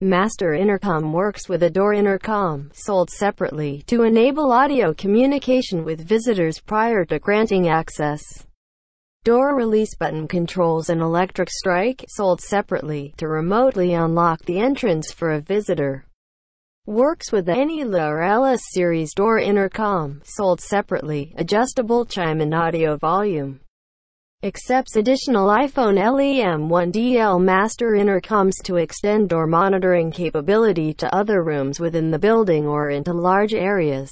Master Intercom works with a door intercom, sold separately, to enable audio communication with visitors prior to granting access. Door release button controls an electric strike, sold separately, to remotely unlock the entrance for a visitor. Works with any LE series door intercom, sold separately, adjustable chime and audio volume. Accepts additional Aiphone LEM1DL master intercoms to extend door monitoring capability to other rooms within the building or into large areas.